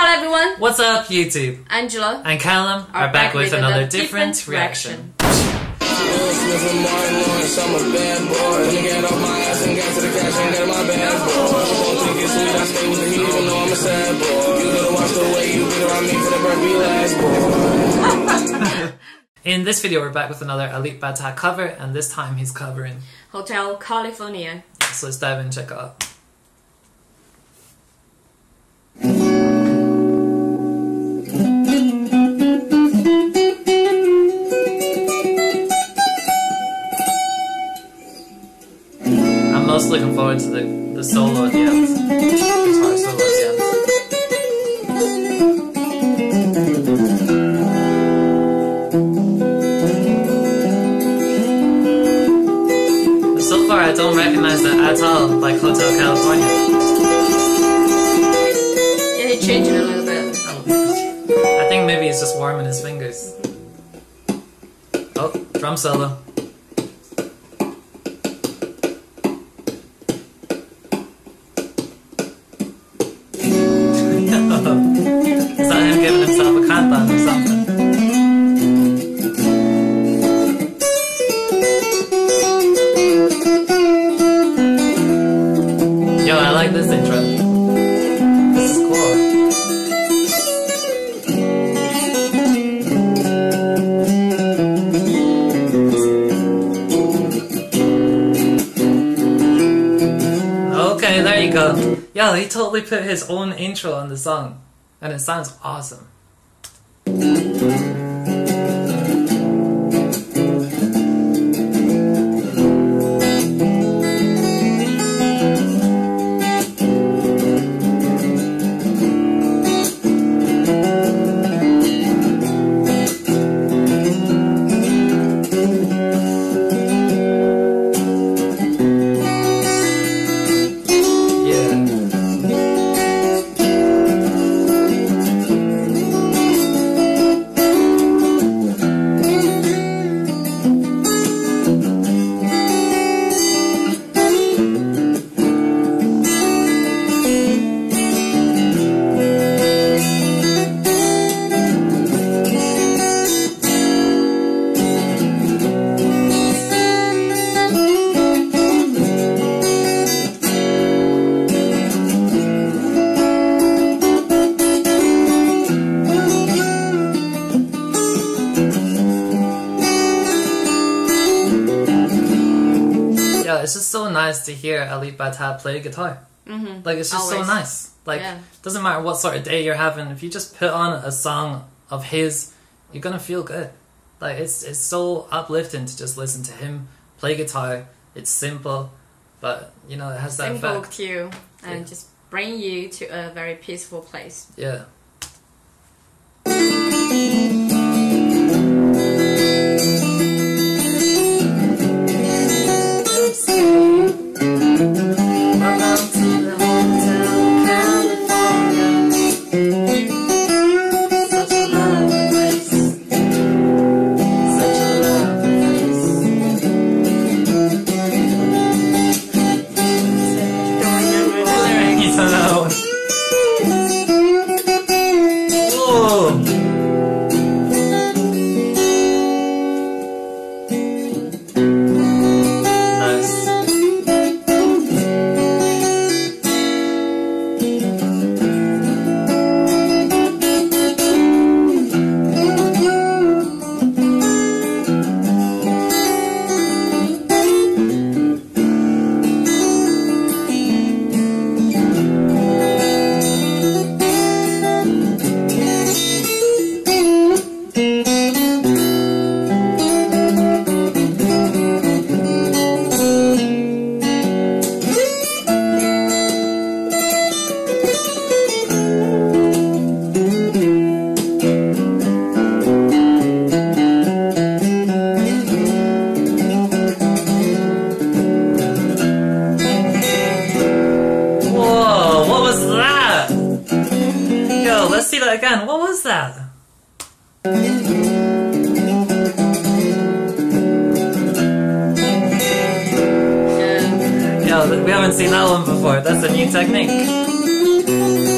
Hello everyone, What's up, YouTube? Angela. And Callum are, back, with, another different, reaction. Sniffing Martin Lawrence, I'm a bad boy. Let me get off my ass and get to the cash and get my bag, boy. Don't think it's sweet, I stay with the heat even though I'm a sad boy. You better watch the way you beat around me for the burpee last boy. In this video, we're back with another Alip Ba Ta cover, and this time he's covering. Hotel California. So let's dive in, and check it out. I'm most looking forward to the, the solo at the end. Guitar solo at the end. But so far, I don't recognize it at all, like Hotel California. Yeah, he changed it a little bit. I think maybe he's just warming his fingers. Oh, drum solo. Like this intro. This is cool. Okay, there you go. Yo, he totally put his own intro on the song, and it sounds awesome. Yeah, it's just so nice to hear Alip Ba Ta play guitar. Mm-hmm. Like it's just Always. so nice. Like Yeah. doesn't matter what sort of day you're having. If you just put on a song of his, you're gonna feel good. Like it's it's so uplifting to just listen to him play guitar. It's simple, but you know it has that Simple effect. and Yeah. just bring you to a very peaceful place. Yeah. That again. What was that? Th- we haven't seen that one before. That's a new technique.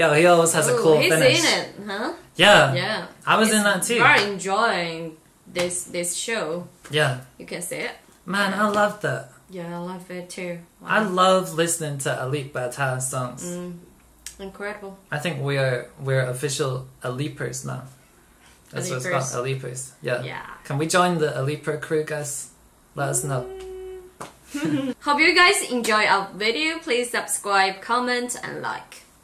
always has a Ooh, cool he's finish. in it, huh? Yeah, Yeah. I was He's in that too. Very enjoying this this show. Yeah, You can see it. man, I love that. Yeah, I love it too. I love listening to Alip Ba Ta songs. Mm, incredible. I think we are we're official Alipers now. That's what it's called, Alipers. Yeah. Yeah. Can we join the Aliper crew, guys? Let us know. Hope you guys enjoy our video. Please subscribe, comment, and like.